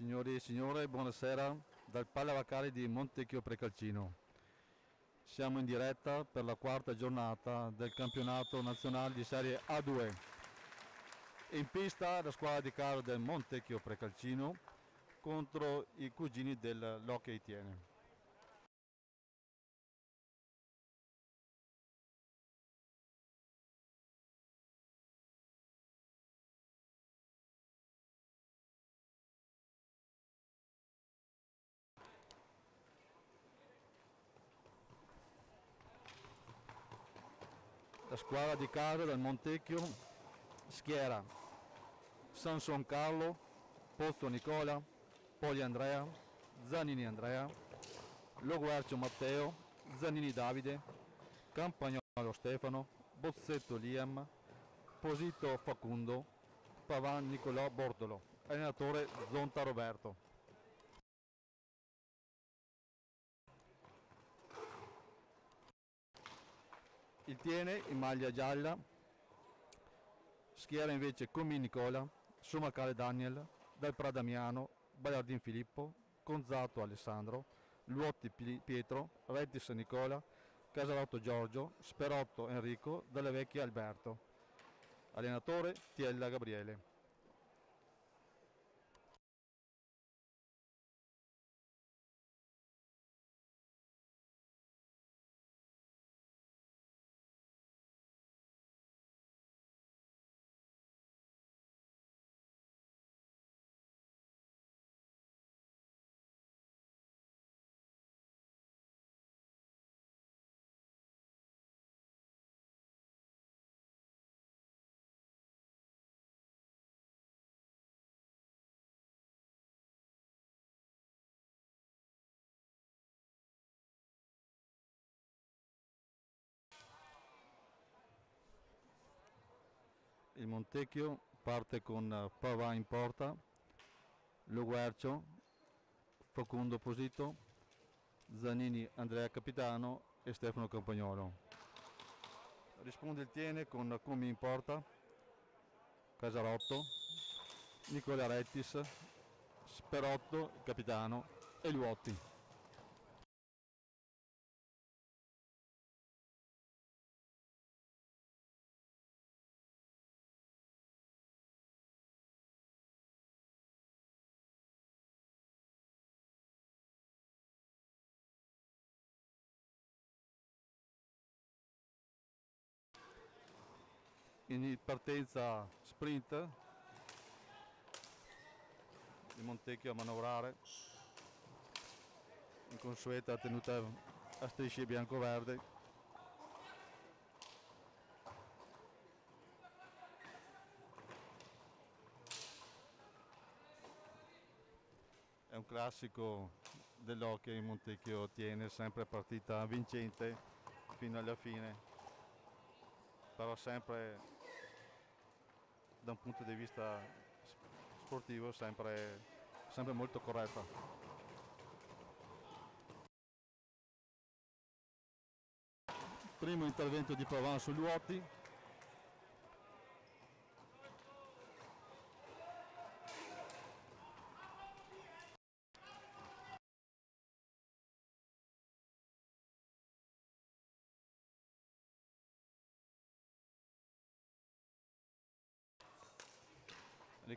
Signori e signore, buonasera dal Pallavacari di Montecchio Precalcino. Siamo in diretta per la quarta giornata del campionato nazionale di Serie A2. In pista la squadra di caro del Montecchio Precalcino contro i cugini dell'Hockey Tiene. la squadra di Carlo del Montecchio schiera Sanson Carlo, Pozzo Nicola, Poli Andrea, Zanini Andrea, Loguercio Matteo, Zanini Davide, Campagnolo Stefano, Bozzetto Liam, Posito Facundo, Pavan Nicolò Bortolo, allenatore Zonta Roberto. Il tiene in maglia gialla schiera invece Comi Nicola Somacale Daniel Dal Pradamiano Ballardin Filippo Conzato Alessandro Luotti Pietro Rettis Nicola Casalotto Giorgio Sperotto Enrico Dalle Vecchie Alberto. Allenatore Tiella Gabriele il Montecchio parte con eh, Pavà in porta, Loguercio, Facundo Posito, Zanini Andrea Capitano e Stefano Campagnolo. Risponde il Tiene con Comi in porta, Casarotto, Nicola Rettis, Sperotto, Capitano e Luotti. In partenza sprint di Montecchio a manovrare. In consueta tenuta a strisce bianco-verde. È un classico dell'hockey Montecchio tiene sempre partita vincente fino alla fine però sempre da un punto di vista sportivo sempre, sempre molto corretta. Primo intervento di Pavan sugli uoti,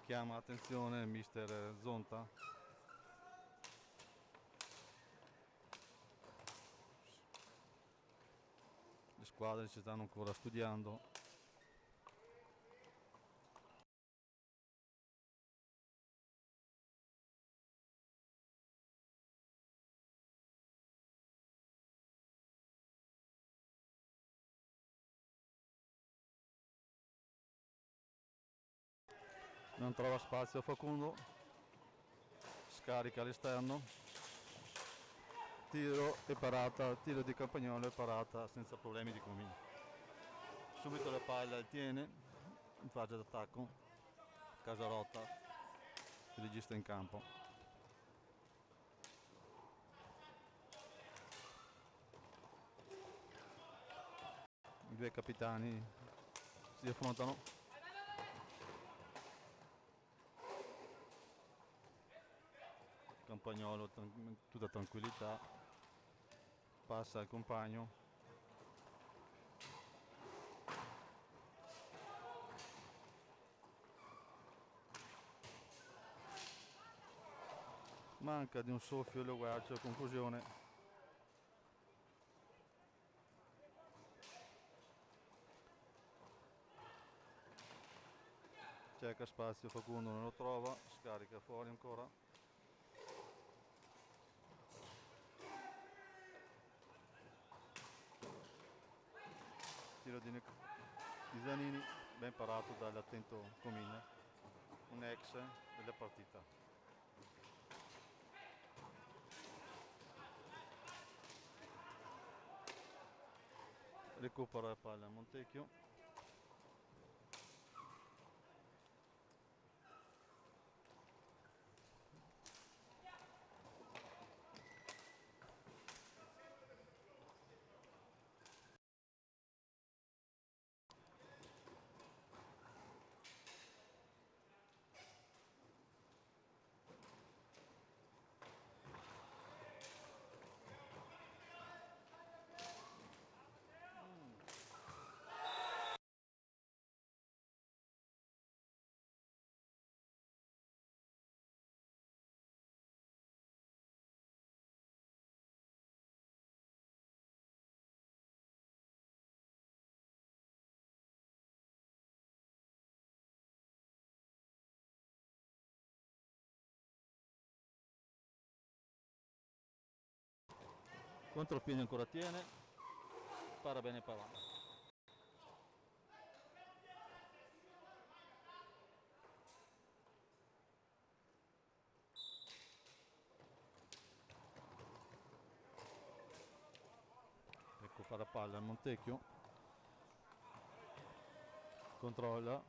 richiama attenzione mister Zonta. Le squadre ci stanno ancora studiando non trova spazio Facundo. Scarica all'esterno. Tiro e parata tiro di Campagnolo e parata senza problemi di Comini. Subito la palla tiene in fase d'attacco. Casarotta il regista in campo. I due capitani si affrontano Campagnolo tran- tutta tranquillità. Passa al compagno. Manca di un soffio lo guarcio conclusione. Cerca spazio Facundo non lo trova scarica fuori ancora tiro di, di Zanini ben parato dall'attento Comina un ex della partita. Recupera la palla Montecchio contropiede ancora tiene. Para bene Pavano recupera la palla al Montecchio. Controlla.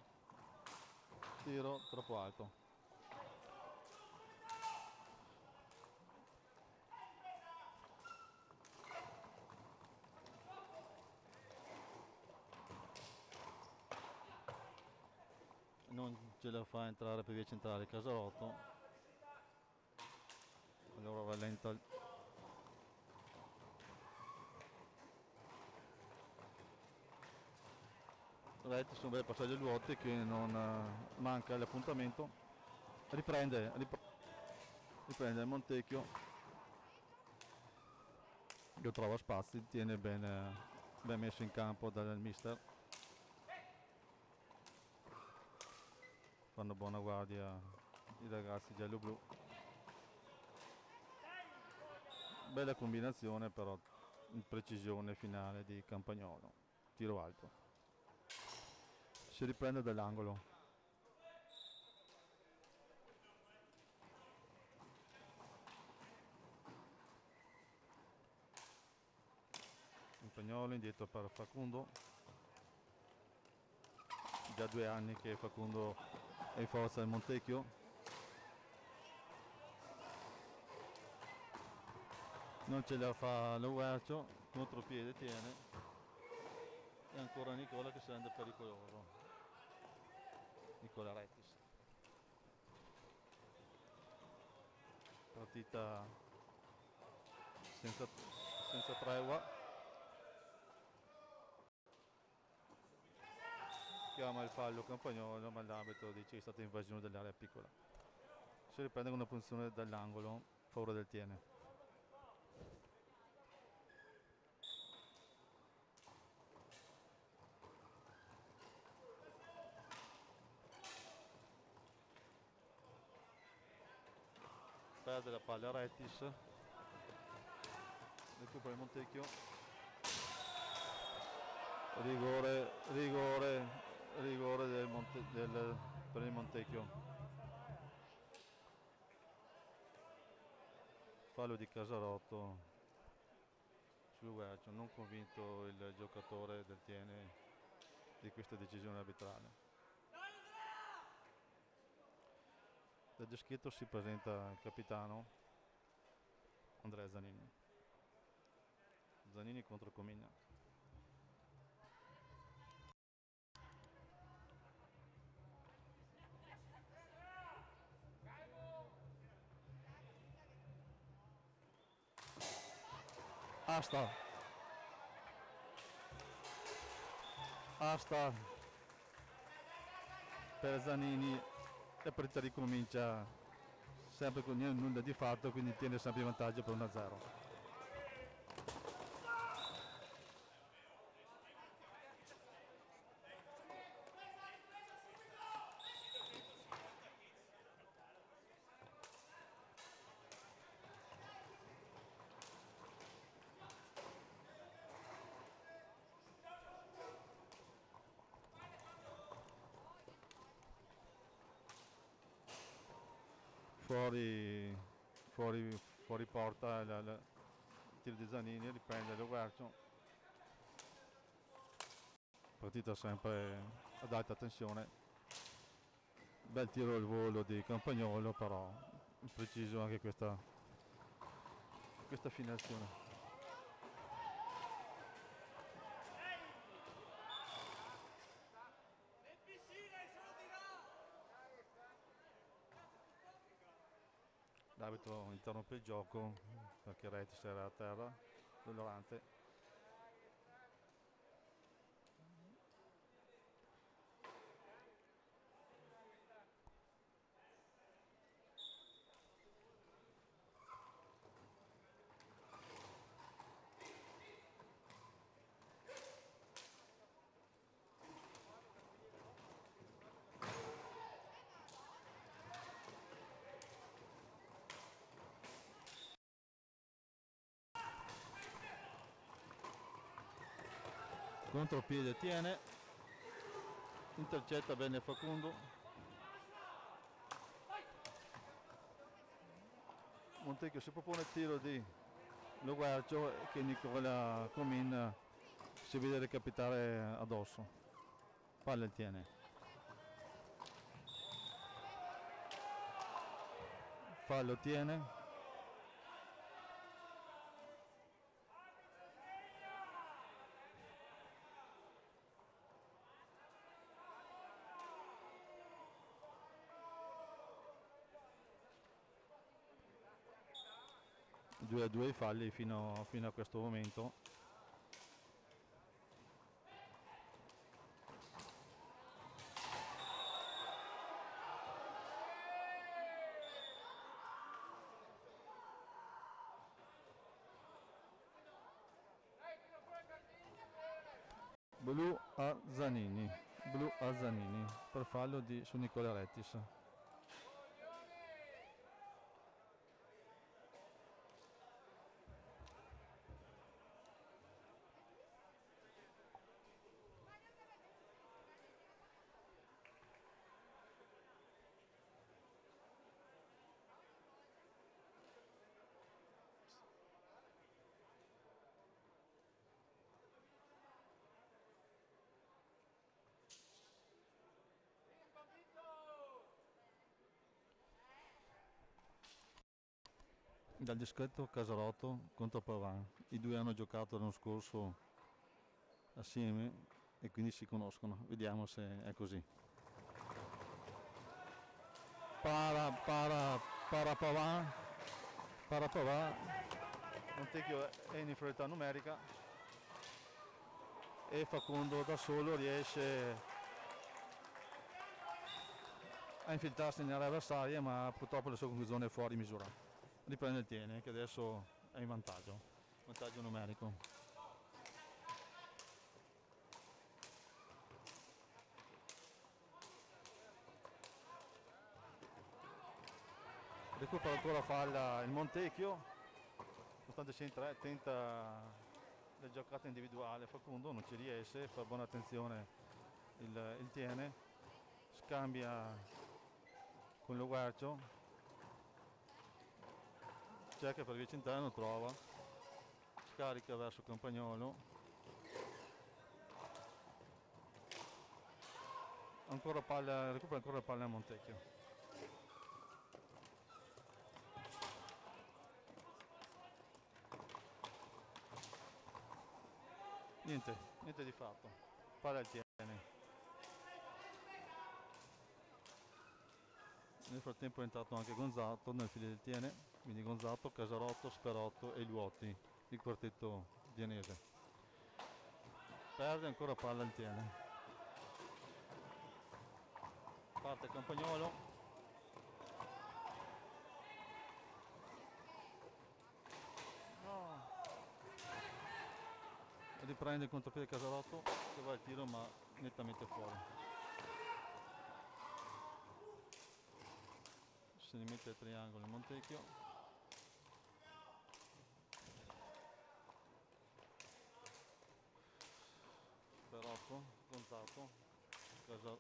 Tiro troppo alto non ce la fa entrare per via centrale Casarotto allora rallenta il- Retti su un bel passaggio Luotti che non eh, manca l'appuntamento. Riprende rip- riprende Montecchio. Lo trova spazi tiene ben, eh, ben messo in campo dal mister fanno buona guardia i ragazzi giallo-blu bella combinazione però in precisione finale di Campagnolo. Tiro alto. Si riprende dall'angolo. Campagnolo indietro per Facundo. Già due anni che Facundo in forza del Montecchio? Non ce la fa Lauercio contropiede tiene. E ancora Nicola che si rende pericoloso. Nicola Rettis. Partita senza, senza tregua chiama il fallo Campagnolo ma l'arbitro dice che è stata invasione dell'area piccola si riprende con una posizione dall'angolo a favore del Tiene. Perde la palla Rettis. Recupera il Montecchio. Rigore rigore rigore del Monte- del- per il Montecchio. Fallo di Casarotto. Sul Guercio non convinto il giocatore del Tiene di questa decisione arbitrale. Da Deschietto si presenta il capitano Andrea Zanini. Zanini contro Comigna asta asta per Zanini e per ricomincia. Sempre con nulla di fatto quindi tiene sempre in vantaggio per 1-0 fuori, fuori, fuori porta il, il tiro di Zanini, riprende lo Guercio. Partita sempre ad alta tensione. Bel tiro al volo di Campagnolo, però preciso anche questa, questa fine azione. l'arbitro interrompe il gioco perché Retis era a terra, dolorante. Contropiede tiene. Intercetta bene Facundo. Montecchio si propone il tiro di Loguercio che Nicola Comin si vede recapitare addosso. Palla tiene. Fallo tiene 2 a 2 i falli fino, fino a questo momento. Blu a Zanini Blu a Zanini per fallo di, su Nicola Rettis dal discreto Casarotto contro Pavan. I due hanno giocato l'anno scorso assieme e quindi si conoscono. Vediamo se è così. Para, para, para Pavan, para Pavan. Montecchio è in inferiorità numerica e Facundo da solo riesce a infiltrarsi nell'area avversaria ma purtroppo la sua conclusione è fuori misura riprende il tiene che adesso è in vantaggio. Vantaggio numerico. Recupera ancora falla il Montecchio. Nonostante sia in tre tenta la giocata individuale Facundo non ci riesce fa buona attenzione il, il tiene scambia con lo guarcio cerca per via centrale trova. Scarica verso Campagnolo. Ancora palla recupera ancora palla a Montecchio. Niente niente di fatto. Palla al tiene nel frattempo è entrato anche Gonzato nel filo del tiene quindi Gonzato, Casarotto, Sperotto e Luotti il quartetto vienese. Perde ancora palla il tiene. Parte Campagnolo. No. Riprende il contropiede Casarotto che va al tiro ma nettamente fuori. Se ne mette il triangolo il Montecchio. Perotto, Gonzato, Casa,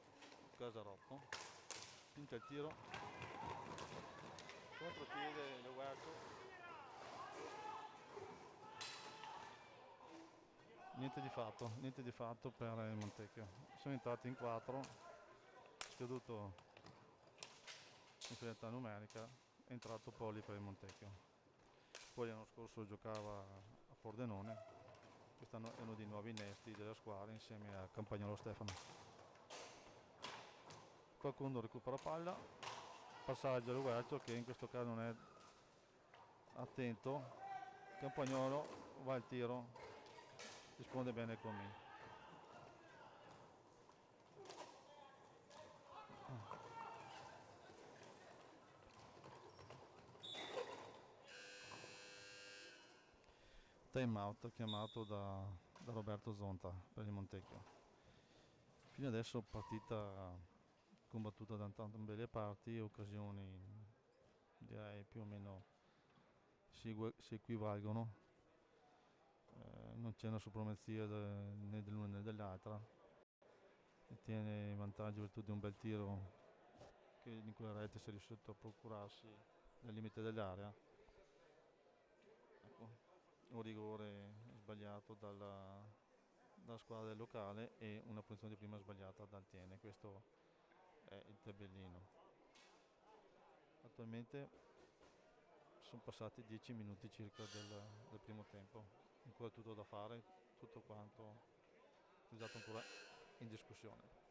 Casarotto, finta il tiro, contropiede Leguerto, niente di fatto, niente di fatto per il Montecchio, sono entrati in 4, scaduto infinità numerica, è entrato Poli per il Montecchio, poi l'anno scorso giocava a Pordenone quest'anno è uno dei nuovi innesti della squadra insieme a Campagnolo Stefano qualcuno recupera palla. Passaggio al Guercio che in questo caso non è attento. Campagnolo va al tiro. Risponde bene con me. Time out chiamato da, da Roberto Zonta per il Montecchio. Fino adesso partita combattuta da entrambe le parti, occasioni direi più o meno si, si equivalgono, eh, non c'è una supremazia de, né dell'una né dell'altra, tiene in vantaggio virtù di un bel tiro che in quella rete si è riuscito a procurarsi nel limite dell'area. Un rigore sbagliato dalla, dalla squadra del locale e una punizione di prima sbagliata dal Tiene. Questo è il tabellino. Attualmente sono passati 10 minuti circa del, del primo tempo. Ancora tutto da fare tutto quanto è stato ancora in discussione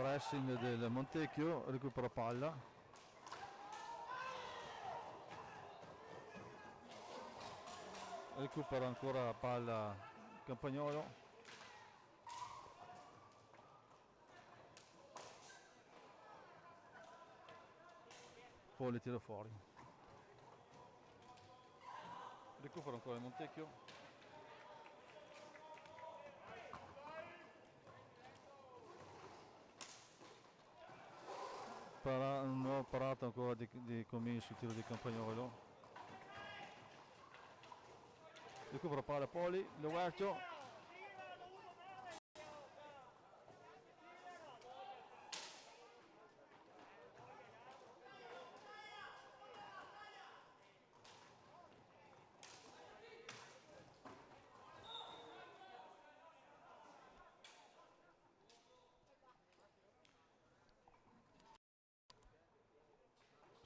pressing del Montecchio recupera palla. Recupera ancora palla Campagnolo. Poi le tira fuori. Recupera ancora il Montecchio para, non ho parato ancora di, di Comini sul tiro di Campagnolo recupero palla Poli, lo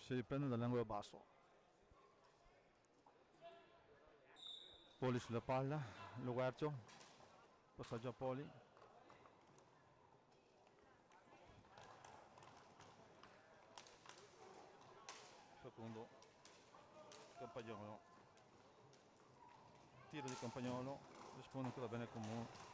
si riprende dall'angolo basso. Poli sulla palla lo guardo passaggio a Poli. Secondo Campagnolo. Tiro di Campagnolo risponde ancora bene comunque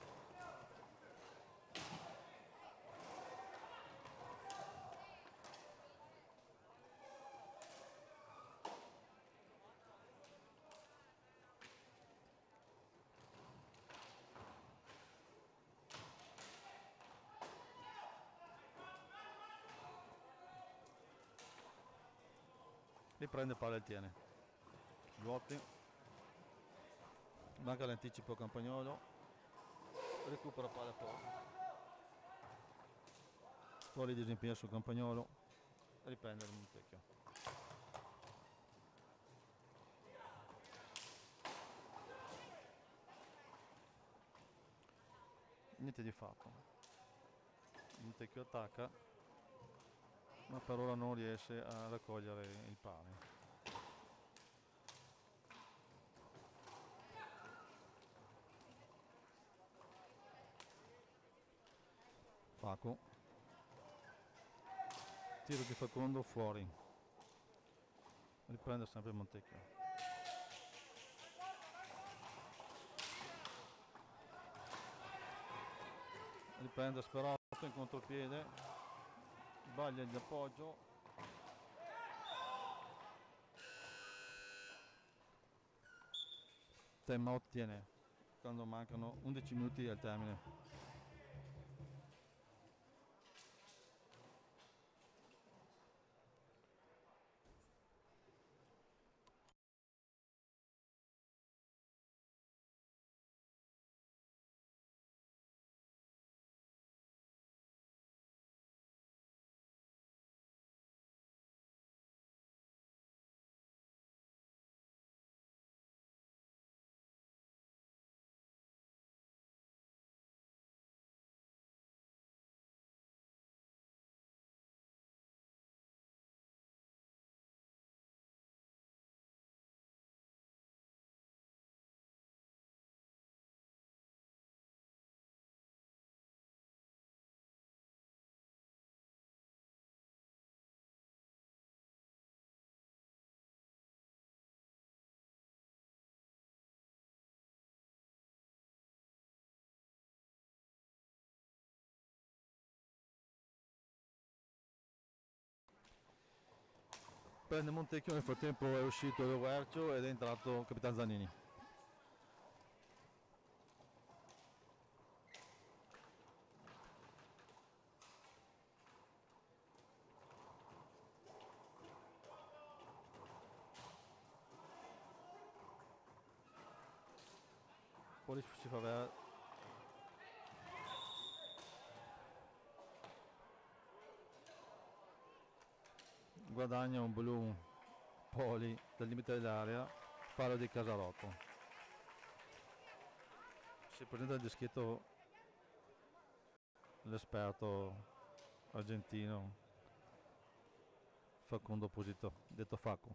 li prende palla e tiene. Luotti manca l'anticipo Campagnolo. Recupera palla fuori. Fuori disimpegno su Campagnolo. Riprende il Montecchio. Niente di fatto. Montecchio attacca ma per ora non riesce a raccogliere il palo Faco tiro di Facondo fuori. Riprende sempre Montecchio. Riprende Sperato in contropiede sbaglia gli appoggio. Temma ottiene quando mancano 11 minuti al termine prende Montecchio nel frattempo è uscito Rovercio ed è entrato Capitan Zanini poi si fa vedere guadagna un blu poli dal limite dell'area fallo di Casarotto. Si presenta il dischetto l'esperto argentino Facundo Posito detto Facu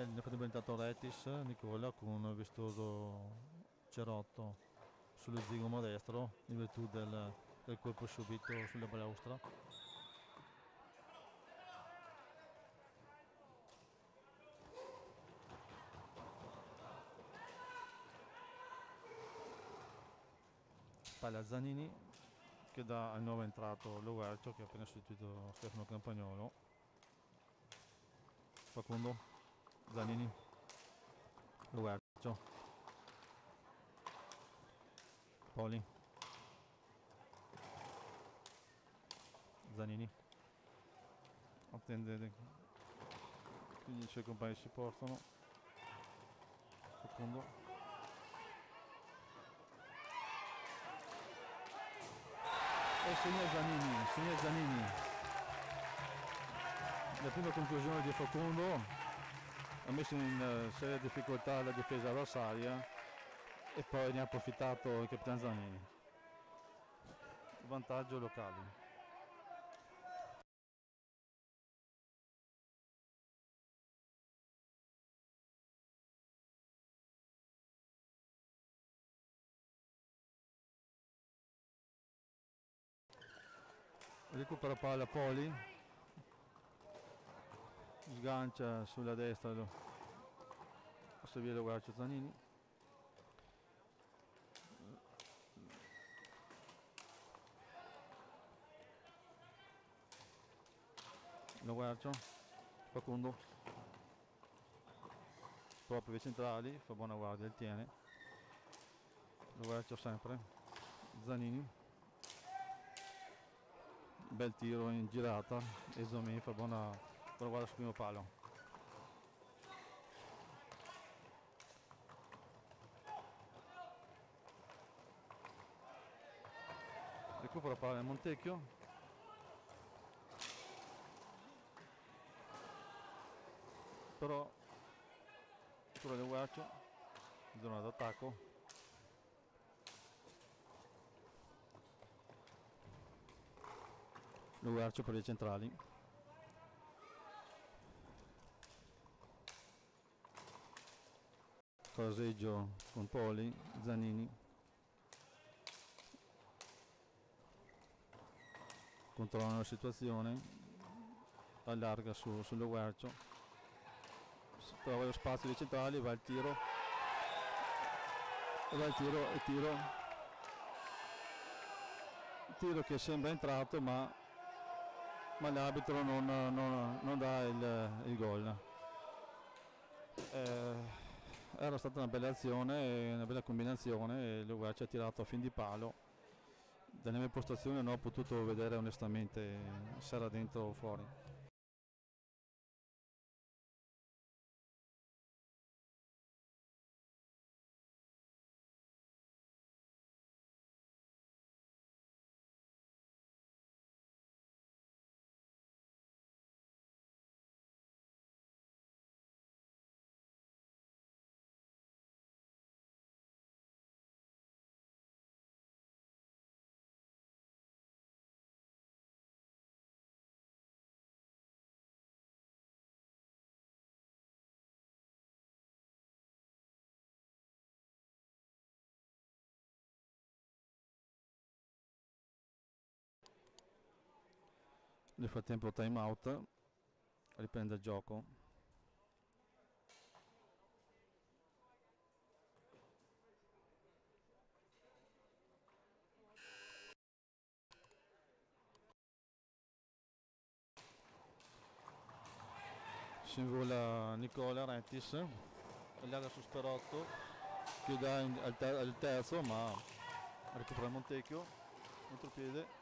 E nel frattempo è entrato Retis, Nicola, con un vistoso cerotto sullo zigomo destro in virtù del, del colpo subito sulla balaustra. Palla Zanini che dà al nuovo entrato Loguercio che ha appena sostituito Stefano Campagnolo. Facundo Zanini. Loguercio Poli. Zanini. Attende quindi i suoi compagni si portano. Facundo e segna Zanini segna Zanini. La prima conclusione di Facundo ha messo in uh, seria difficoltà la difesa avversaria e poi ne ha approfittato il capitano Zanini. Vantaggio locale. Recupera palla Poli, sgancia sulla destra lo passa via lo Guarcio Zanini. Lo Guarcio Facundo. Proprio i centrali fa buona guardia il tiene. Lo Guarcio sempre Zanini. Bel tiro in girata e fa buona però guarda sul primo palo. Recupera palla del Montecchio. Però ancora del Guaccio zona d'attacco. Lugarcio per i centrali Coseggio con Poli, Zanini controllano la situazione allarga su, sullo guercio trova lo spazio dei centrali va il tiro. Va il tiro e tiro. Tiro che sembra entrato ma, ma l'arbitro non, non, non, dà il, il gol. Eh, era stata una bella azione, una bella combinazione l'Uguay ha tirato a fin di palo. Dalle mie postazioni non ho potuto vedere onestamente se era dentro o fuori. Nel frattempo time out, riprende il gioco. Si invola Nicola Rentis, allarga su Sperotto, chiude al, ter al terzo ma recupera Montecchio, contropiede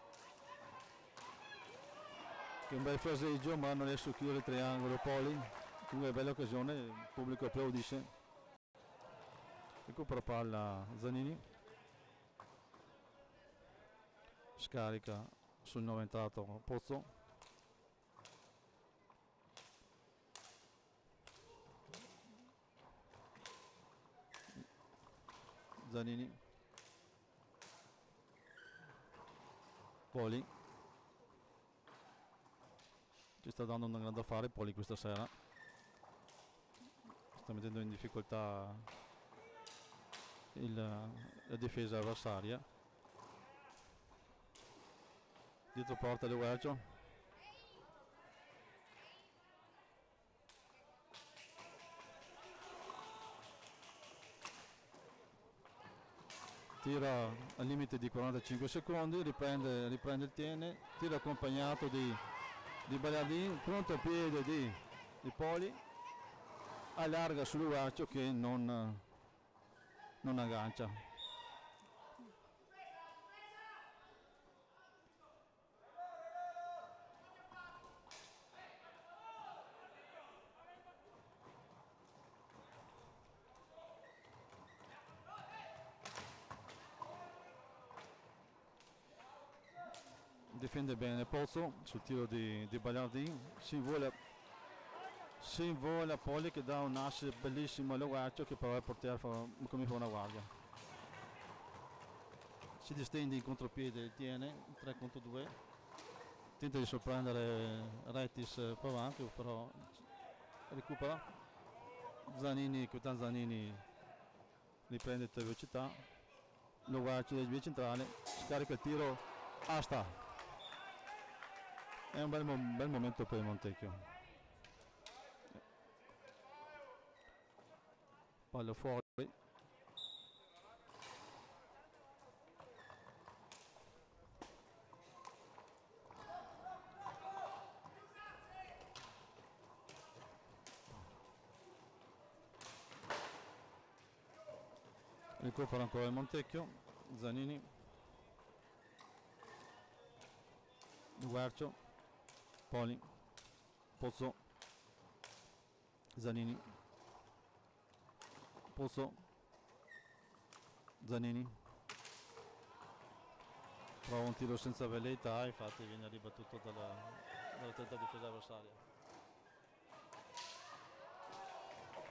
che un bel fraseggio ma non riesce a chiudere il triangolo Poli. Comunque bella occasione il pubblico applaudisce. Recupera palla Zanini. Scarica sul nuovo entrato Pozzo. Zanini. Poli ci sta dando un grande affare Poli questa sera. Sta mettendo in difficoltà il, la difesa avversaria. Dietro porta di Guercio. Tira al limite di 45 secondi riprende, riprende il tiene tiro accompagnato di, di Ballardini pronto piede di, di Poli allarga sull'Uaccio che non, non aggancia difende bene Pozzo sul tiro di, di Bagliardini si invola si invola Poli che dà un asse bellissimo all'Uaccio che però è portiere come fa una guardia. Si distende in contropiede tiene 3 contro 2 tenta di sorprendere Retis Pavan che però recupera. Zanini Kutan Zanini riprende velocità. Lo guardia del via centrale scarica il tiro asta è un bel, mo bel momento per il Montecchio. Palla fuori. Recupera ancora il Montecchio Zanini. Guercio Poli, Pozzo, Zanini, Pozzo, Zanini, prova un tiro senza velleità, infatti viene ribattuto dalla, dall'atleta difesa avversaria.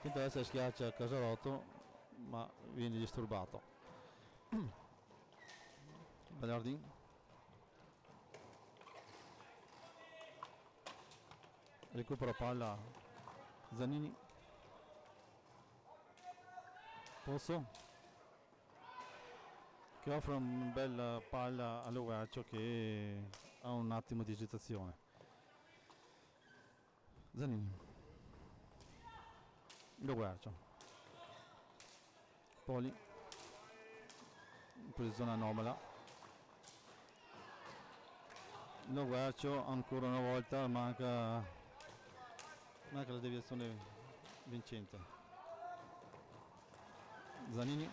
Tenta essere schiaccia Casarotto, ma viene disturbato. Ballardin recupera palla. Zanini Posso? Che offre una bella palla all'Uaccio che ha un attimo di esitazione Zanini L'Uaccio Poli. In posizione anomala. Lo ancora una volta manca manca la deviazione vincente Zanini.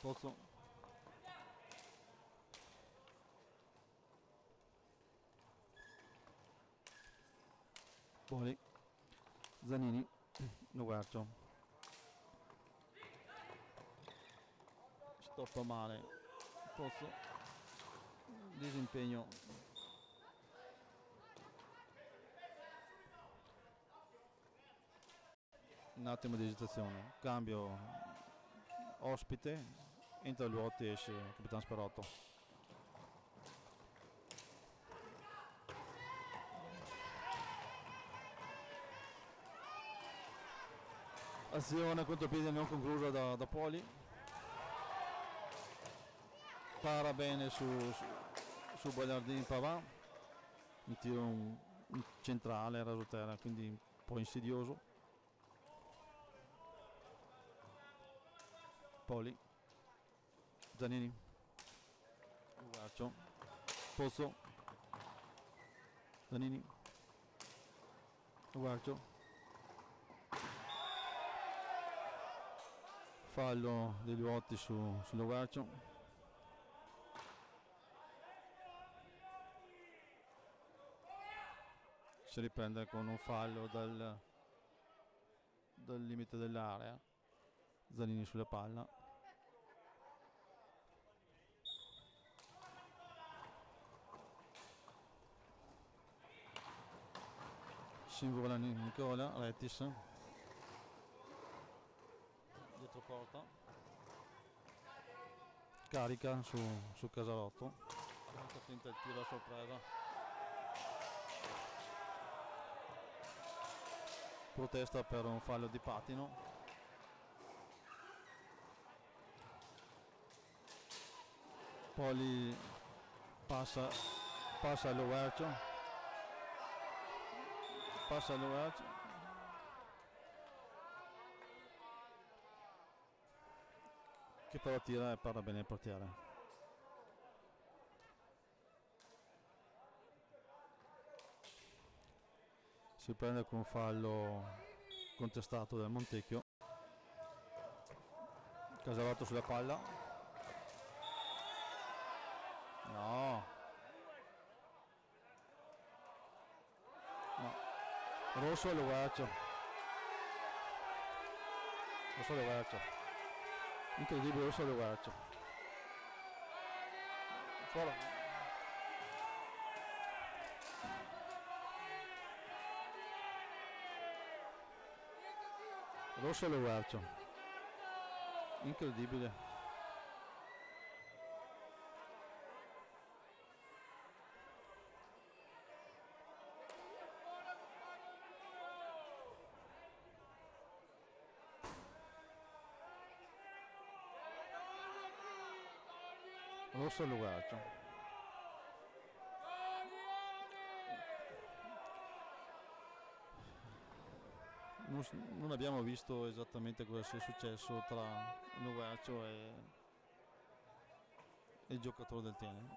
Pozzo. Poli. Zanini. Lugarcio stoppa male. Pozzo. Disimpegno un attimo di esitazione cambio ospite entra Luotti e esce capitano Sperotto azione contropiede non conclusa da, da Poli. Para bene su, su, su Bogliardini Pavà. Un tiro un, un centrale rasoterra quindi un po' insidioso Poli. Zanini Ugaccio Pozzo Zanini Ugaccio fallo degli Uotti su, sull'Ugaccio si riprende con un fallo dal, dal limite dell'area. Zanini sulla palla Scinvola Nicola, Retis. Dietro porta. Carica su, su Casalotto. Tenta il tiro a sorpresa. protesta per un fallo di patino. Poli passa, passa all'Uercio. Passa all'Uercio. Che però tira e parla bene il portiere. si prende con un fallo contestato dal Montecchio Casavato sulla palla no rosso allo guaccio rosso allo guaccio incredibile rosso allo guaccio fuori. Rosso alle guarcio incredibile rosso alle guarcio non, non, abbiamo visto esattamente cosa sia successo tra Nuguaccio e, e, il giocatore del Tiene.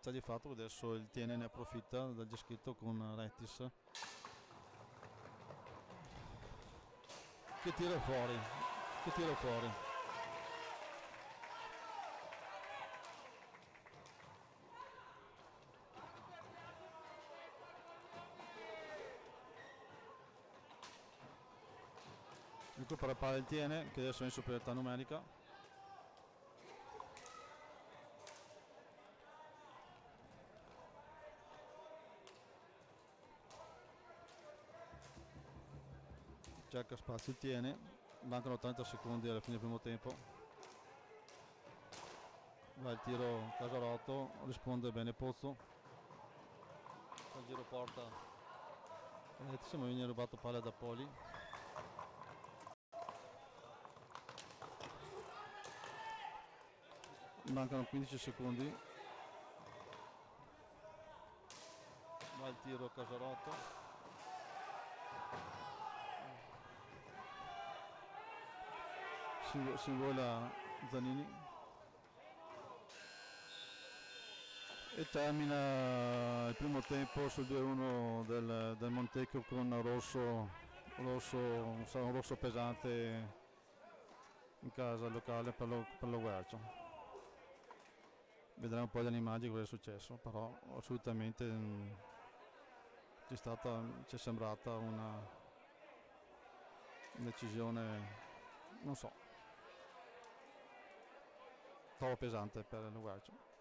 Sta di fatto adesso il Tiene ne approfitta dal dischetto con Rettis che tira fuori, che tira fuori. Recupera palla il tiene che adesso è in superiorità numerica. Cerca spazio il tiene mancano 80 secondi alla fine del primo tempo. Va il tiro Casarotto risponde bene Pozzo. Il giro porta. Eh, sembra viene rubato palla da Poli mancano 15 secondi. Va il tiro Casarotto si, si invola Zanini. E termina il primo tempo sul 2-1 del, del Montecchio con rosso, rosso, un rosso pesante in casa locale per lo, per lo Guercio vedremo poi dalle immagini cosa è successo però assolutamente stata ci è sembrata una decisione non so troppo pesante per il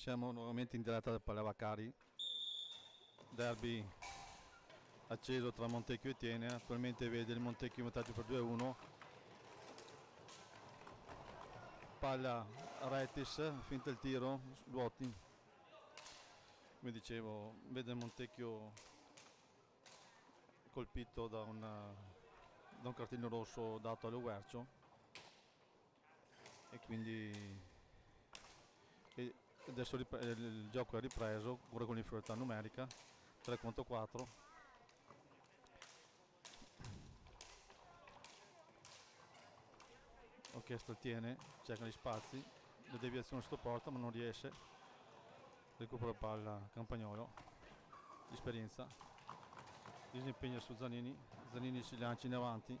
Siamo nuovamente in diretta da Palavacari, derby acceso tra Montecchio e Tiene, attualmente vede il Montecchio in vantaggio per 2-1. Palla Retis, finta il tiro, Luotti. Come dicevo, vede il Montecchio colpito da, una, da un cartellino rosso dato all'Uercio e quindi adesso il gioco è ripreso pure con l'inferiorità numerica 3 contro 4 ho chiesto il tiene cerca gli spazi la deviazione sotto porta ma non riesce. Recupera palla Campagnolo esperienza. Disimpegna su Zanini Zanini si lancia in avanti.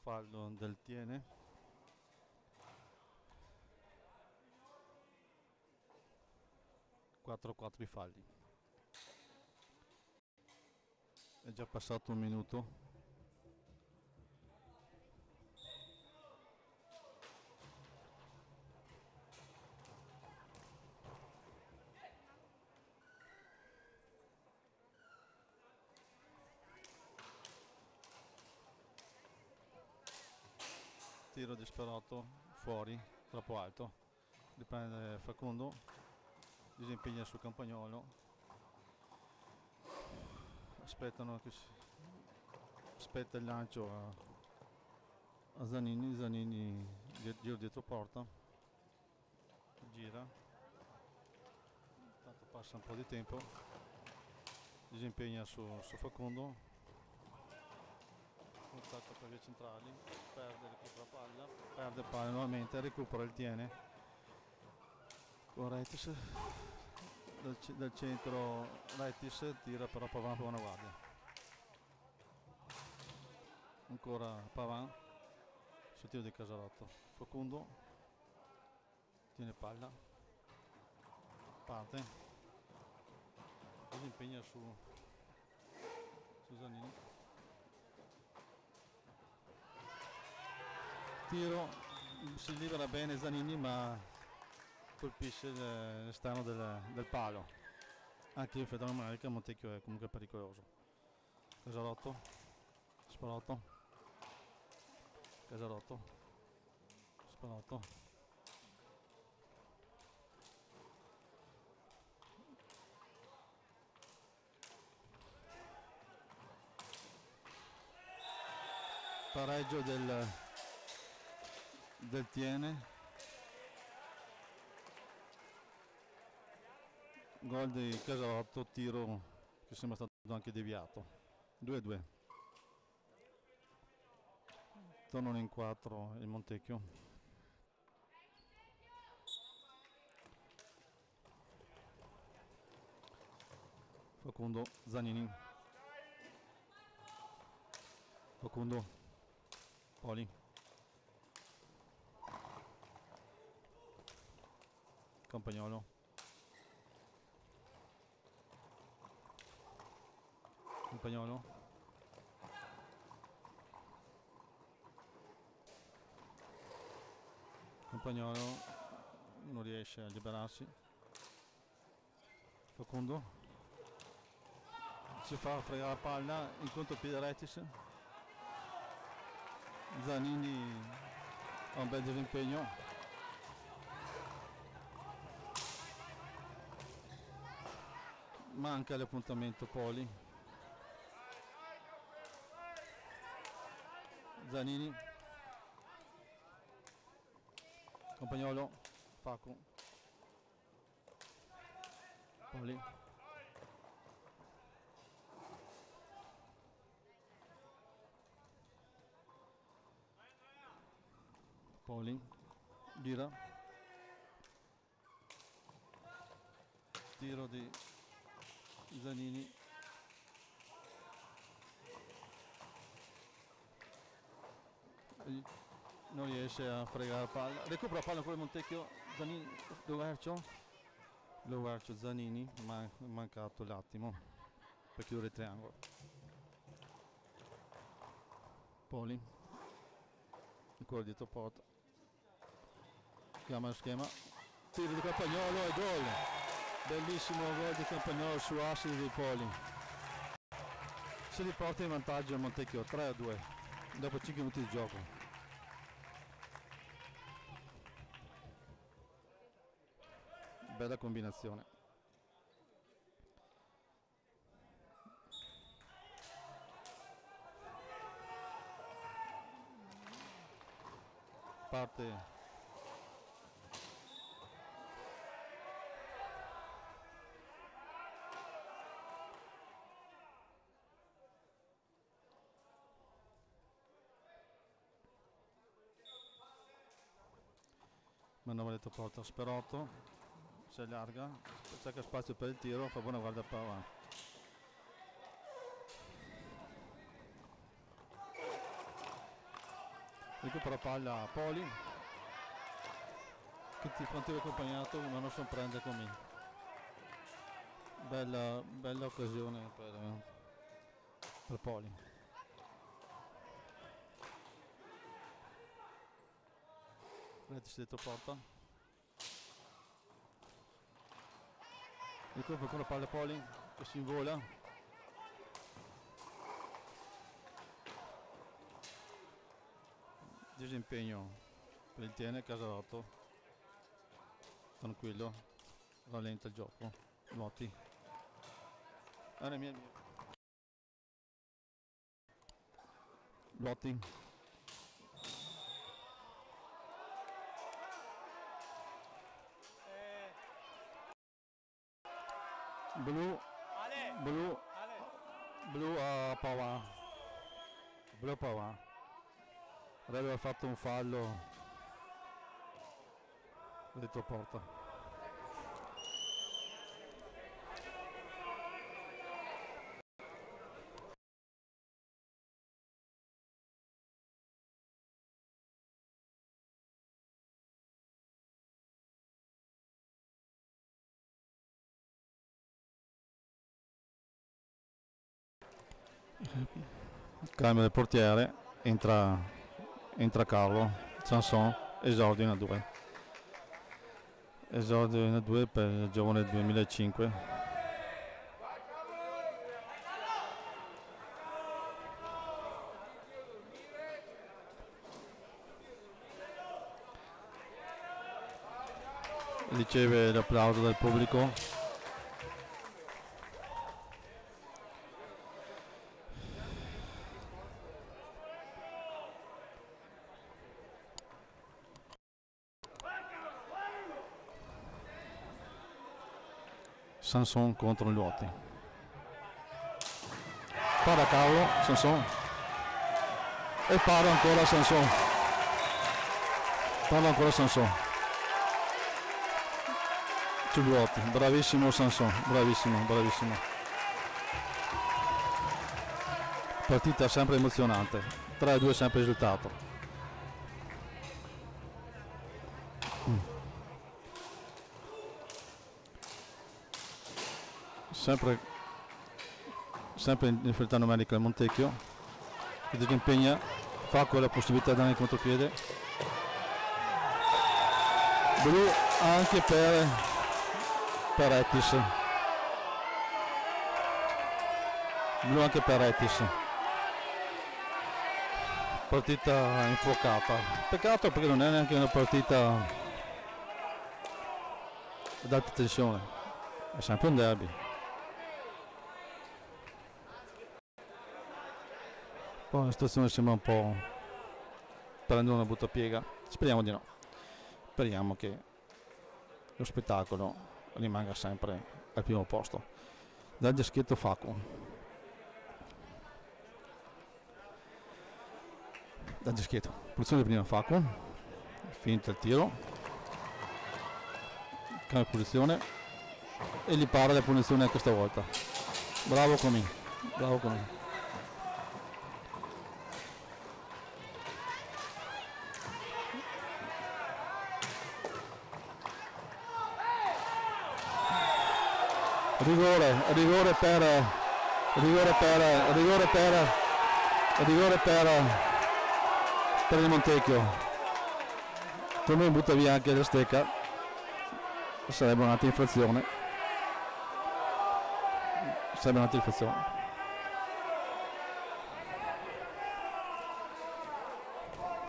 Fallo del tiene 4-4 i falli. È già passato un minuto. Tiro disperato fuori, troppo alto. Riprende Facundo disimpegna sul campagnolo. Aspettano che si aspetta il lancio a, a Zanini Zanini giro dietro porta gira. Intanto passa un po' di tempo disimpegna su, su Facundo contatto per le centrali perde recupera palla perde palla nuovamente recupera il tiene. Con Retis dal, dal, centro Retis tira però Pavan per una guardia. Ancora Pavan sul tiro di Casarotto Facundo tiene palla. Parte. Si impegna su Susanini tiro si libera bene Zanini ma colpisce l'esterno del, del, palo. Anche in federa numerica Montecchio è comunque pericoloso. Casarotto Sparotto Casarotto Sparotto pareggio del del Tiene gol di Casarotto, tiro che sembra stato anche deviato. 2-2. Tornano in 4 il Montecchio. Facundo Zanini. Facundo Poli. Campagnolo. Campagnolo Campagnolo non riesce a liberarsi. Facundo? Si fa fregare la palla in contropiede Retis Zanini ha un bel disimpegno. Manca l'appuntamento Poli Zanini. Campagnolo Facu. Poli. Poli. Gira tiro di Zanini non riesce a fregare la palla. Recupera la palla il Montecchio. Zanini Lovercio Lovercio Zanini? Ma è mancato l'attimo per chiudere il triangolo. Poli. Ancora dietro porta. Chiama lo schema. Tiro di Campagnolo e gol. Bellissimo gol di Campagnolo su assi dei poli. Si riporta in vantaggio Montecchio 3 a 2 dopo 5 minuti di gioco. Bella combinazione. Parte manovaletto porta Sperotto si allarga cerca spazio per il tiro fa buona guardia avanti recupera palla Poli che ti frontivo accompagnato ma non sorprende come. Bella, bella occasione per, per Poli. Retis dietro porta recupera con la palla Poli che si invola. Disimpegno per il TN Casarotto. Tranquillo rallenta il gioco. Mia. Lotti blu blu blu a Pava blu a Pava aveva fatto un fallo. Dentro porta cambio del portiere entra entra Carlo Sanson esordio in A2 esordio in A2 per il giovane 2005 riceve l'applauso del pubblico Sanson contro gli Luoti para Carlo Sanson. E para ancora Sanson. Parla ancora Sanson. Giuliotti bravissimo Sanson bravissimo bravissimo. Partita sempre emozionante. 3-2 sempre risultato sempre sempre in difficoltà numerica il Montecchio. Che disimpegna fa quella possibilità di andare in contropiede. Blu anche per per Etis blu anche per Etis partita infuocata. Peccato perché non è neanche una partita ad alta tensione. È sempre un derby Poi la situazione sembra un po' prendere una brutta piega. Speriamo di no. Speriamo che lo spettacolo rimanga sempre al primo posto. Dal dischetto Facu. Dal dischetto. Posizione prima Facu. Finito il tiro. Cambia posizione. E gli para la punizione anche stavolta. Bravo Comin. Bravo Comin. Rigore, rigore per rigore per rigore per rigore per per il Montecchio. Come butta via anche la stecca. Sarebbe un'altra infrazione. Sarebbe un'altra infrazione.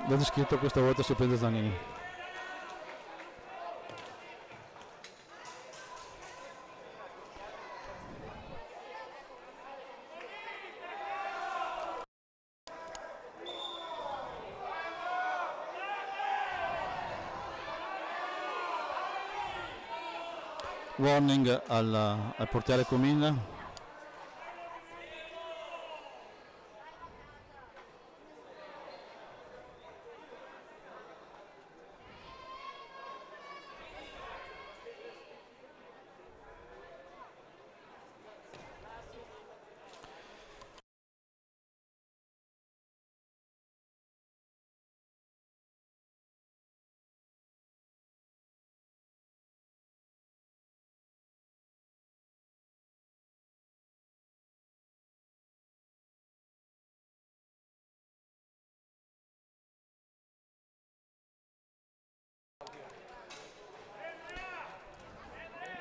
Avete scritto questa volta si prende Zanini warning al, al portiere Comin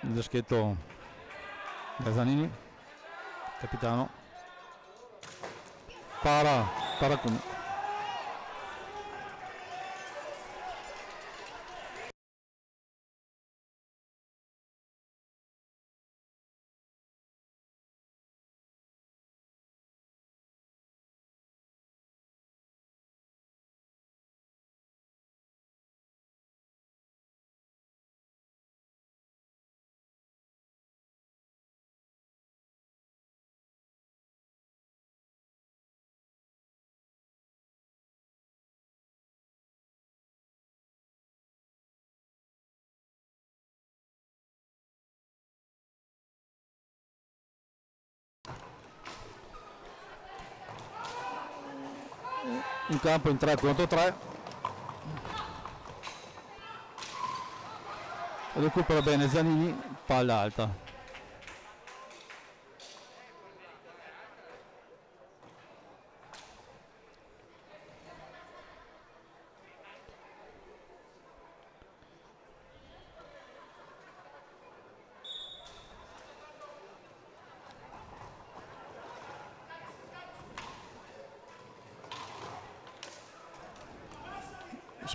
il dischetto Gazzanini capitano. Para para con campo in 3 contro 3 recupera bene Zanini palla alta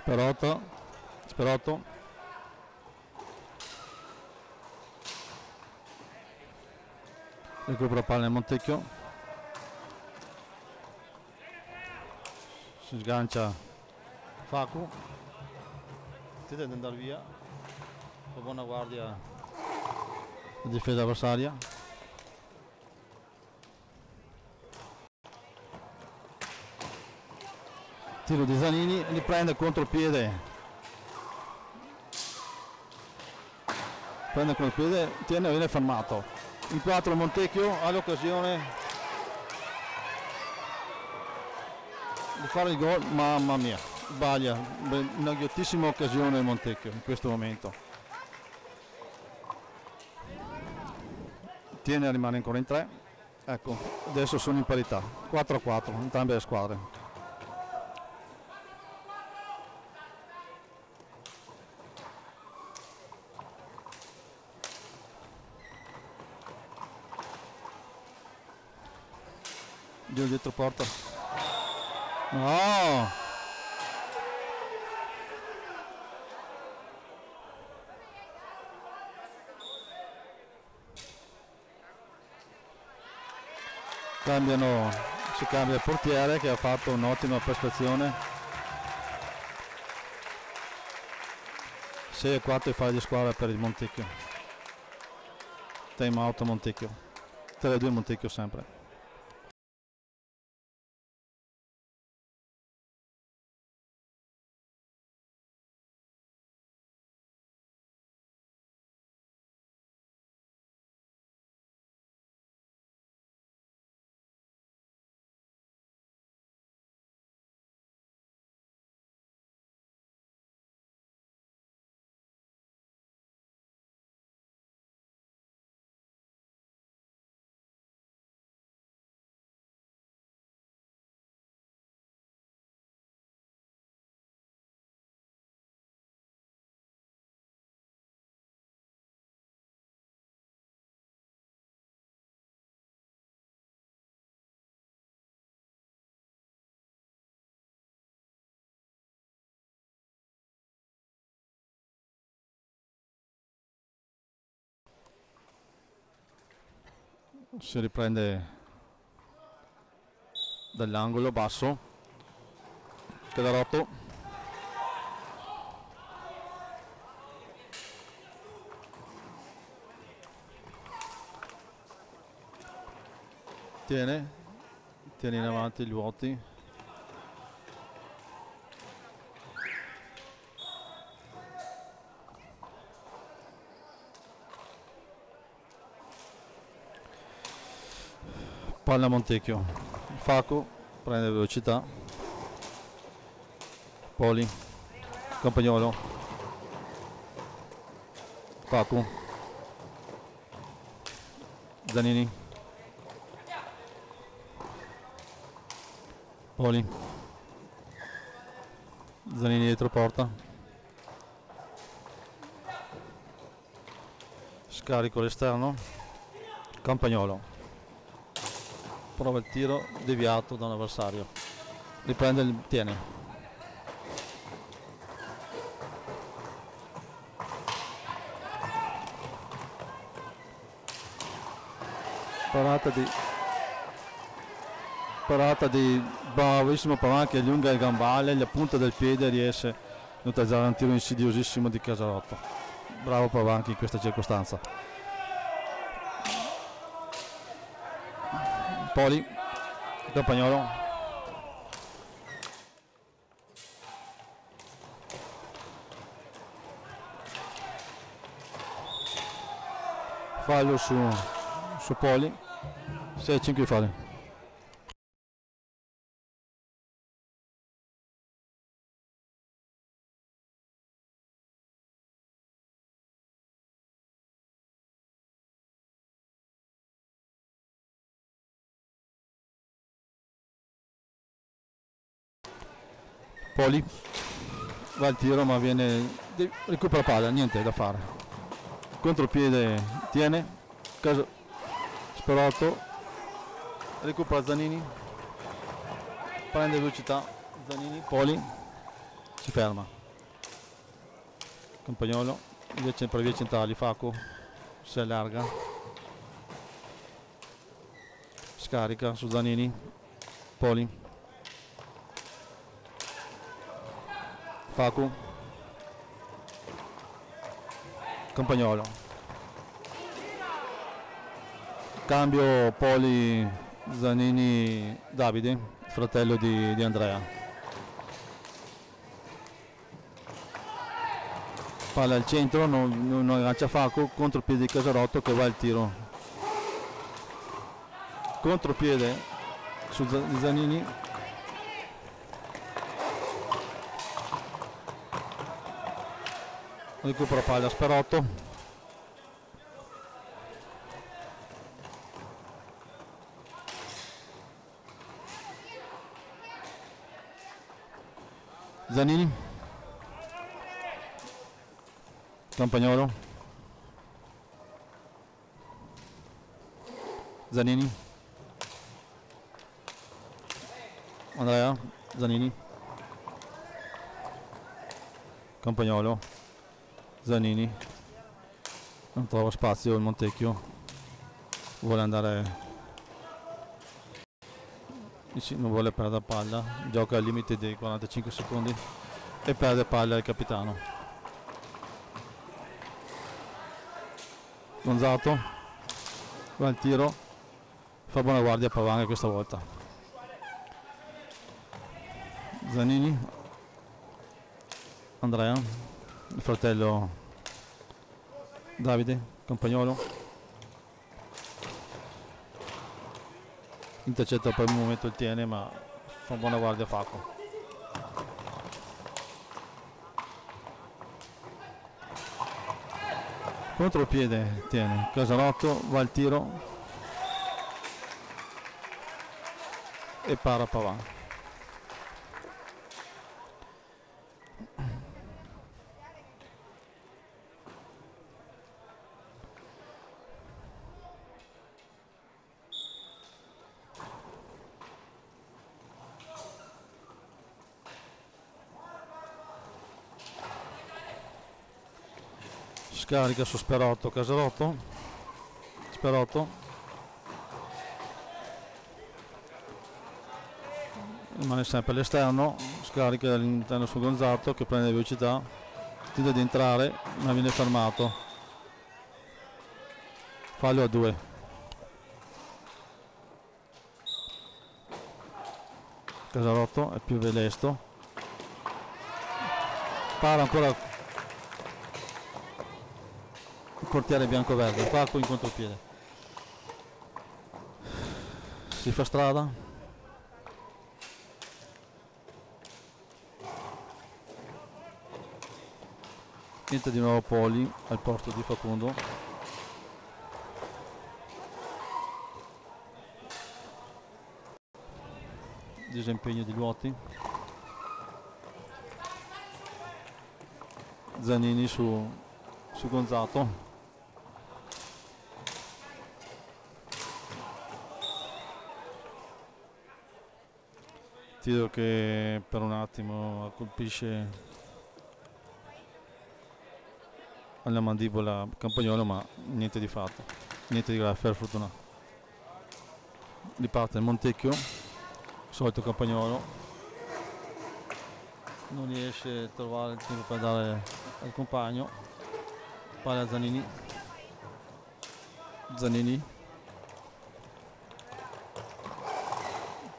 Sperotto Sperotto recupera palla Montecchio. Si sgancia Facu. Tenta di andare via. Con buona guardia la difesa avversaria. Tiro di Zanini li prende contropiede prende contropiede tiene viene fermato. In 4 Montecchio ha l'occasione di fare il gol mamma mia sbaglia. Una ghiottissima occasione Montecchio in questo momento. Tiene rimane ancora in 3 ecco adesso sono in parità. 4 a 4 entrambe le squadre dietro porta. No! Cambiano, si cambia il portiere che ha fatto un'ottima prestazione. 6 e 4 fare di squadra per il Montecchio. Time out Montecchio. 3-2 Montecchio sempre. Si riprende dall'angolo basso. Cadarotto tiene. Tiene in avanti gli vuoti palla Montecchio. Faco prende velocità. Poli Campagnolo. Facu. Zanini. Poli. Zanini dietro porta. Scarico l'esterno. Campagnolo prova il tiro deviato da un avversario. Riprende il tiene. Parata di parata di bravissimo Pavan che allunga il gambale la punta del piede riesce a neutralizzare un tiro insidiosissimo di Casarotto bravo Pavan in questa circostanza Poli, Campagnolo. Fallo su, su Poli, 6-5 falli. Poli va al tiro ma viene recupera palla niente da fare. Contropiede tiene caso Sperotto recupera Zanini. Prende velocità Zanini Poli. Si ferma. Campagnolo invece per via centrali Faco si allarga. Scarica su Zanini Poli Facu Campagnolo. Cambio Poli Zanini Davide fratello di, di Andrea. Palla al centro non, non aggancia Facu contropiede di Casarotto che va al tiro. Contropiede su Zanini recupero palla Sperotto. Zanini. Campagnolo. Zanini. Andrea Zanini. Campagnolo Zanini. Non trova spazio il Montecchio. Vuole andare. Non vuole perdere palla. Gioca al limite dei 45 secondi. E perde palla il capitano. Gonzato. Va al tiro. Fa buona guardia Pavanga questa volta. Zanini. Andrea il fratello Davide, Campagnolo. Intercetta per il momento il tiene ma fa buona guardia Faco. Contropiede tiene, Casalotto va al tiro e para Pavà. scarica su Sperotto Casarotto Sperotto? Rimane sempre all'esterno scarica dall'interno su Gonzato che prende velocità tenta di entrare ma viene fermato. Fallo a 2 Casarotto è più velesto. Para ancora portiere bianco-verde Falco in contropiede si fa strada Entra di nuovo Poli al porto di Facundo. Disimpegno di Luoti. Zanini su, su Gonzato. Tiro che per un attimo colpisce alla mandibola campagnolo ma niente di fatto niente di grave per fortuna. Riparte Montecchio solito campagnolo. Non riesce a trovare il tempo per dare al compagno. Palla a Zanini. Zanini.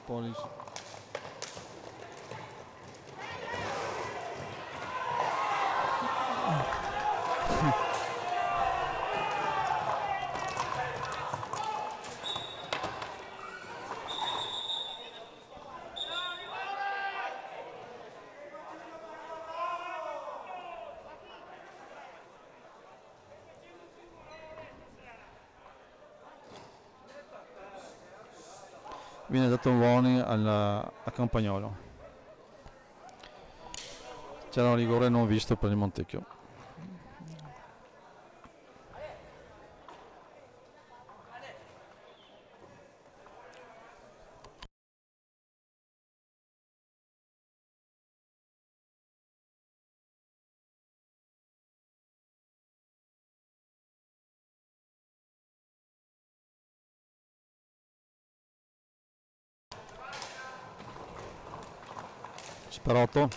Polis viene dato un warning alla, a Campagnolo. C'era un rigore non visto per il Montecchio Sperotto.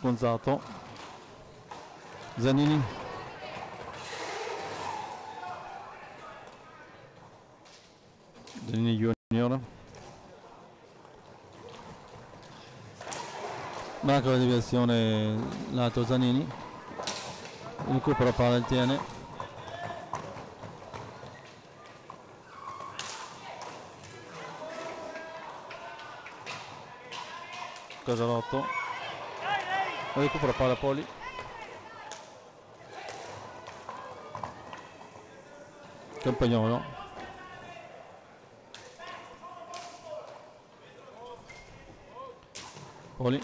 Gonzato. Zanini. Zanini Junior. Manca la deviazione l'altro Zanini. Recupera palla il tiene Casalotto. Recupera palla Poli Campagnolo Poli.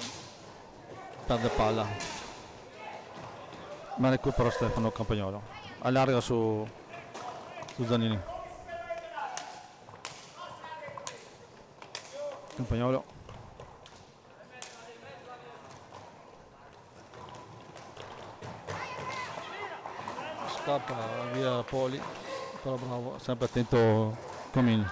Perde palla. Ma recupera Stefano Campagnolo allarga su, su Zanini. Campagnolo scappa via Poli però bravo sempre attento Comini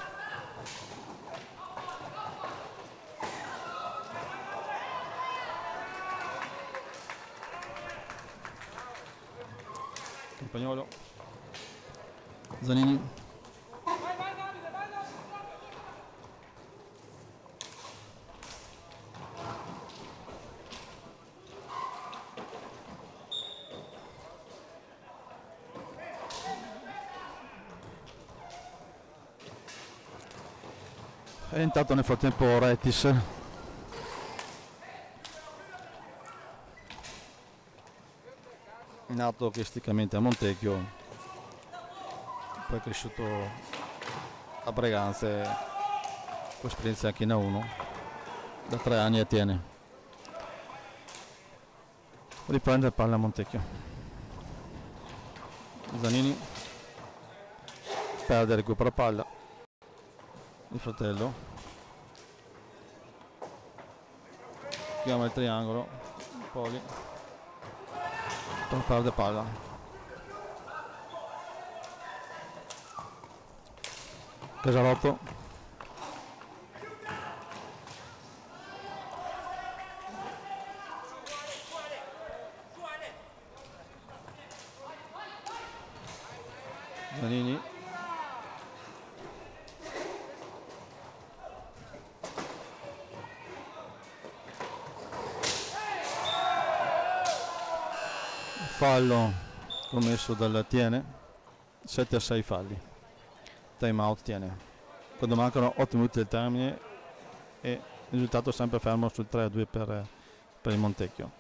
Campagnolo Zanini Intanto nel frattempo Retis nato artisticamente a Montecchio poi cresciuto a Breganze con esperienza anche in A1 da tre anni a Tiene. Riprende palla a Montecchio. Zanini perde recupera palla. Il fratello chiama il triangolo Poli perde palla. Casalotto Zanini fallo commesso dal Tiene 7 a 6 falli. Time out Tiene. Quando mancano 8 minuti del termine e il risultato sempre fermo sul 3 a 2 per, per il Montecchio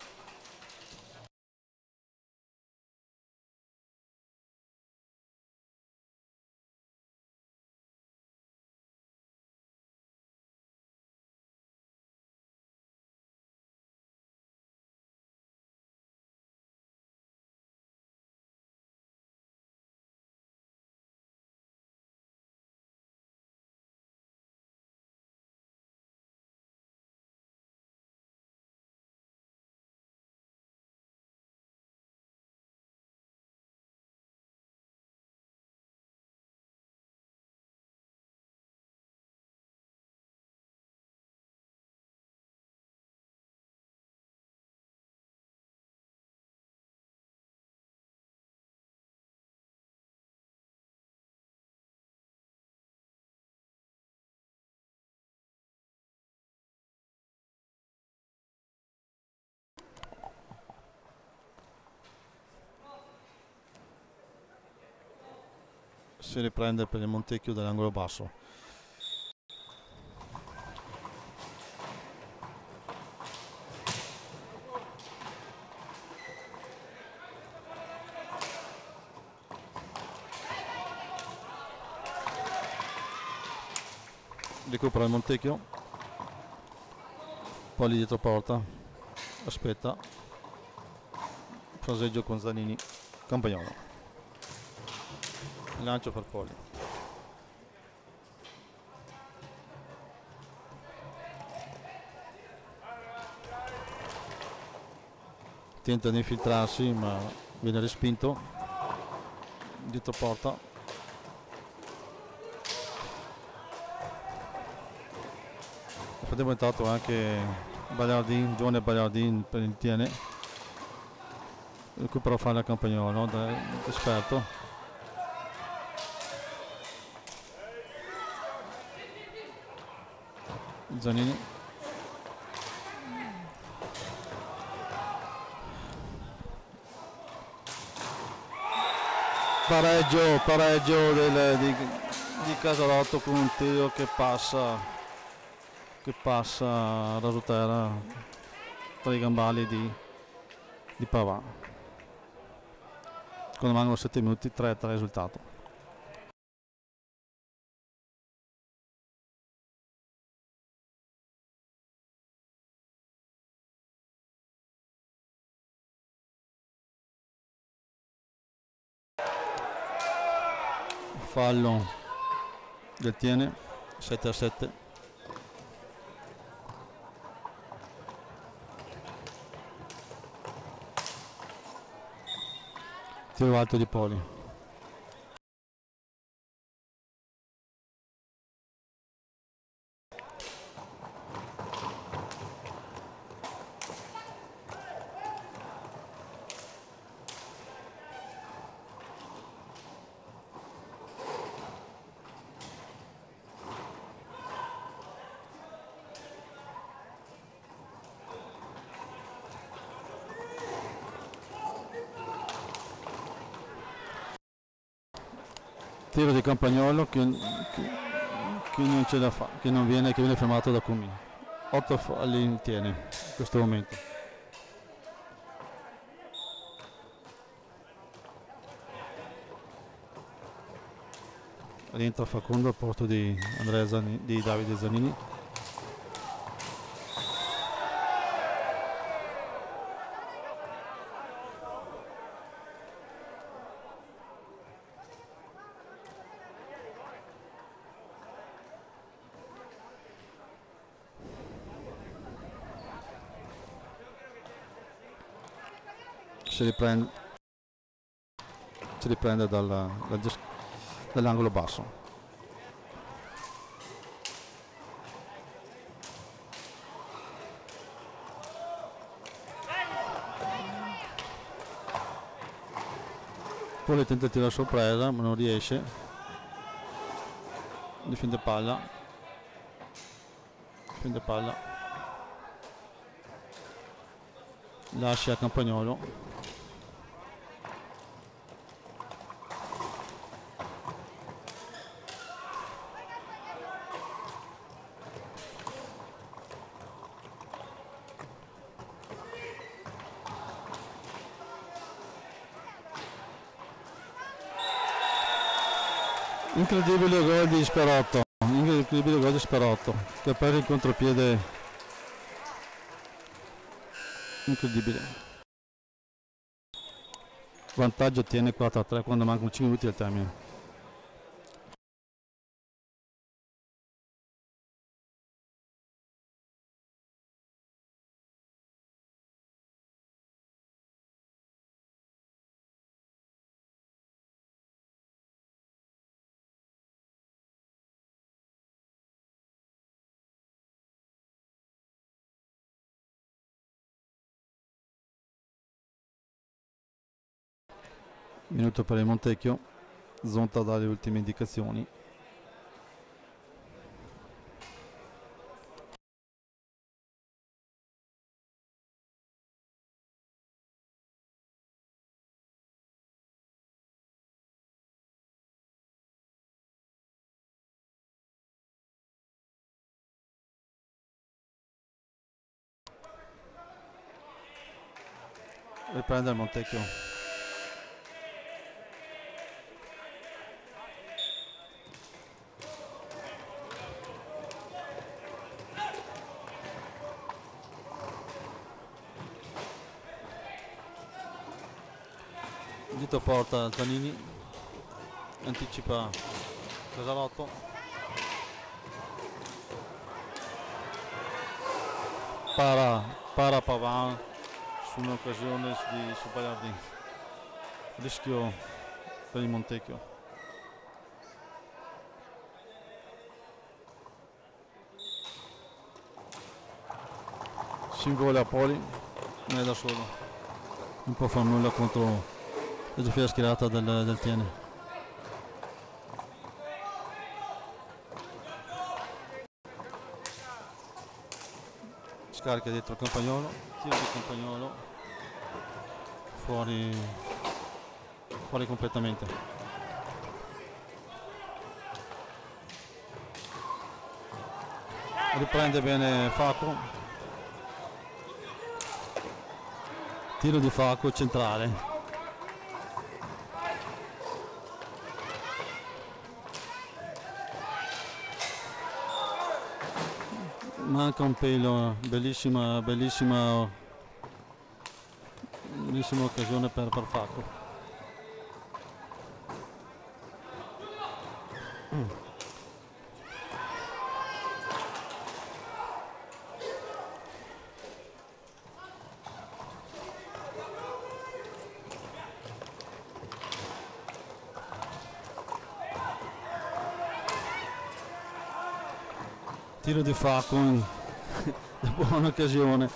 si riprende per il Montecchio dall'angolo basso. Recupera il Montecchio. Poi lì dietro porta. Aspetta. Fraseggio con Zanini. Campagnolo lancio per Poli. Tenta di infiltrarsi ma viene respinto. Dietro porta. Nel frattempo è entrato anche Bagliardin, giovane Bagliardin per il TN recupero fare la campagnolo da esperto Zanini. Pareggio pareggio del, di, di Casalotto con un tiro che passa che passa a rasoterra tra i gambali di, di Pavà. Quando mancano 7 minuti 3 3 risultato fallo. Del Tiene 7 a 7 tiro alto di Poli tiro di Campagnolo che, che, che non ce la fa, che non viene, che viene fermato da Cumi. 8 falli tiene in questo momento. Rientra Facundo al posto di, Zanini, di Davide Zanini. Si riprende, si riprende dal, dall'angolo basso. Poi tentativa sorpresa ma non riesce. Difende palla. Difende palla. Lascia Campagnolo. Incredibile gol di Sperotto, incredibile gol di Sperotto, che perde il contropiede incredibile. Vantaggio ottiene 4 a 3 quando mancano 5 minuti al termine. Minuto per il Montecchio, Zonta dà le ultime indicazioni. Riprende il Montecchio. Dito porta Zanini anticipa Casalotto. Para, para Pavan su un'occasione di Subagliardi rischio per il Montecchio. Si invola Poli non è da solo. Non può fare nulla contro la schierata del, del TN. Scarica dietro il campagnolo, tiro di campagnolo, fuori, fuori completamente. Riprende bene Faco. Tiro di Faco centrale. Manca un pelo, bellissima, bellissima, bellissima occasione per, per Facco. Tiro di Facco dopo un'occasione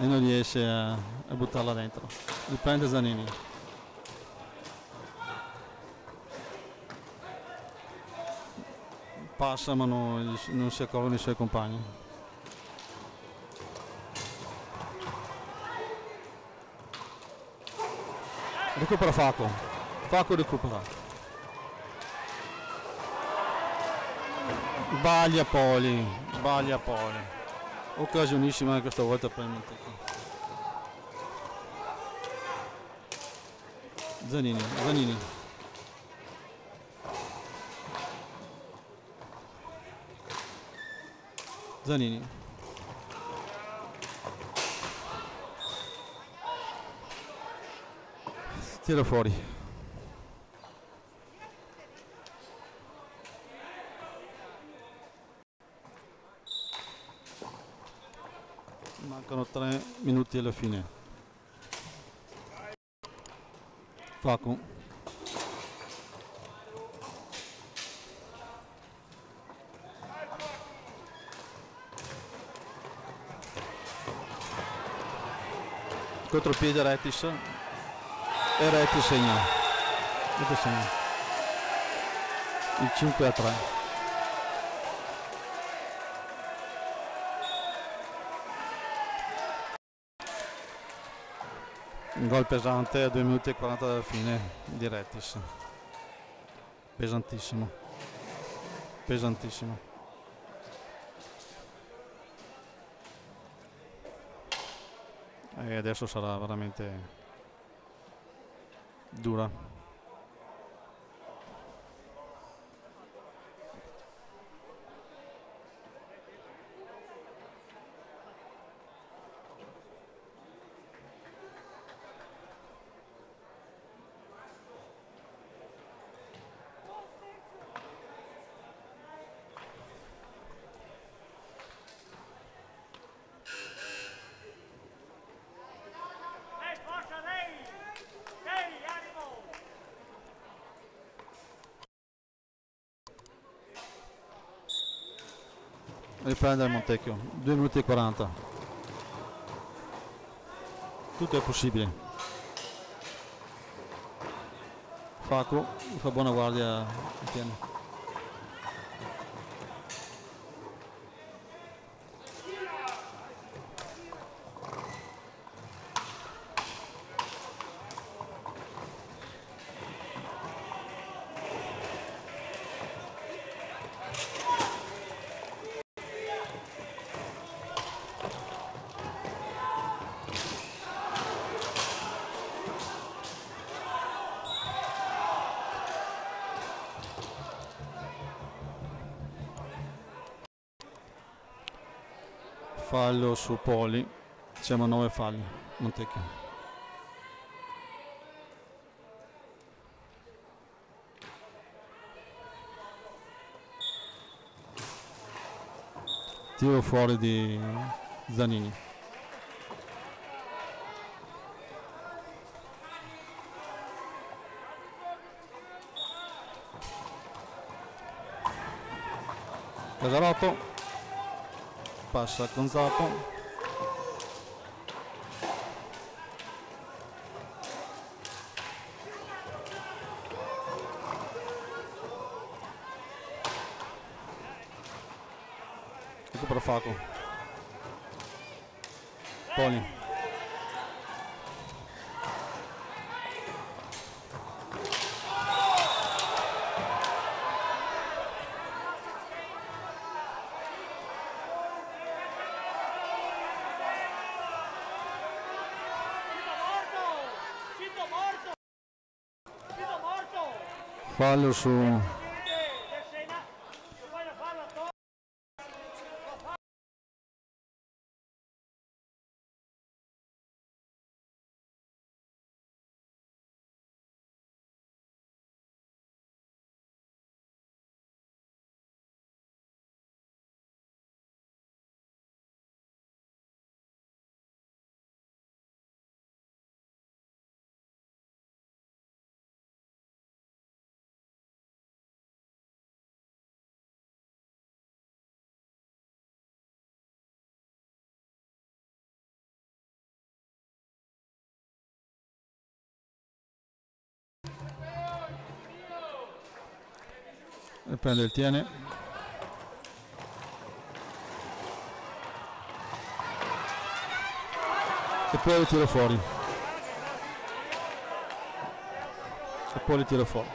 e non riesce a, a buttarla dentro. Riprende Zanini. Passa ma non, non si accorgono i suoi compagni. Recupera Facco Facco recupera Sbaglia Poli, sbaglia Poli. Occasionissima questa volta per il Monteco. Zanini, Zanini. Zanini. Tira fuori. 3 minuti alla fine Facu contropiede Retis e Retis segna. Il 5 a 3. Un gol pesante a 2 minuti e 40 dalla fine di Rettis. Pesantissimo. Pesantissimo. E adesso sarà veramente dura. Riprende il Montecchio 2 minuti e 40 tutto è possibile. Faco fa buona guardia Fallo su Poli. Siamo a 9 falli. Montecchio. Tiro fuori di Zanini. Casarotto passa con Zappo recupera Faco. Poli fallo su e prende il tiene. E poi lo tiro fuori. E poi lo tiro fuori.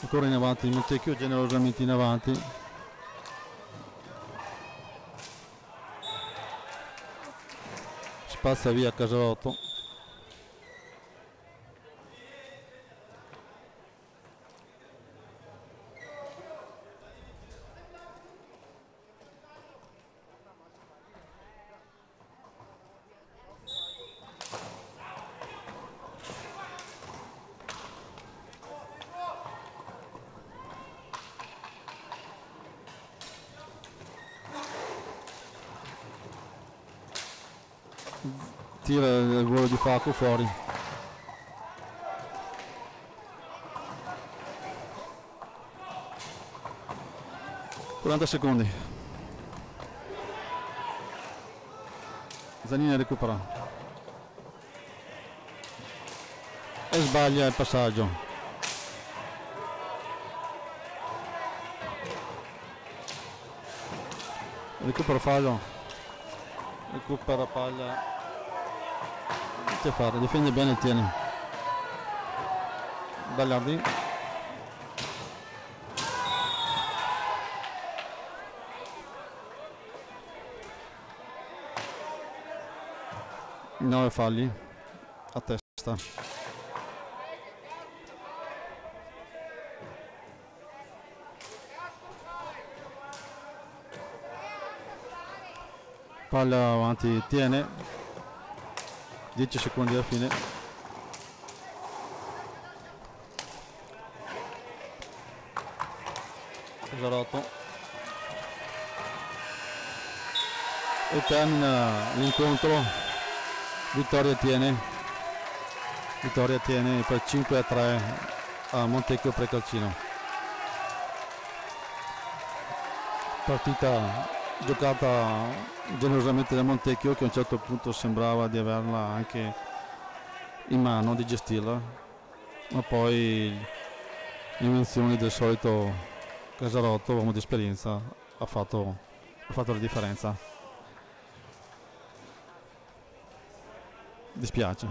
Ancora in avanti il Montecchio generosamente in avanti passa via Casalotto tira il volo di Faco fuori. 40 secondi. Zanini recupera. E sbaglia il passaggio. Recupero fallo. Recupera che fare difende bene e tiene Bagliardi 9 falli a testa. Palla avanti, tiene. 10 secondi alla fine. Esarotto. E termina l'incontro Vittoria tiene Vittoria tiene per 5 a 3 a Montecchio Precalcino partita giocata generosamente da Montecchio che a un certo punto sembrava di averla anche in mano di gestirla ma poi le invenzioni del solito Casarotto uomo di esperienza ha fatto, ha fatto la differenza dispiace.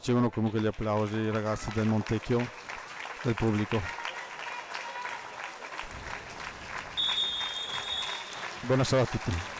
Ricevono comunque gli applausi i ragazzi del Montecchio, del pubblico. Buonasera a tutti.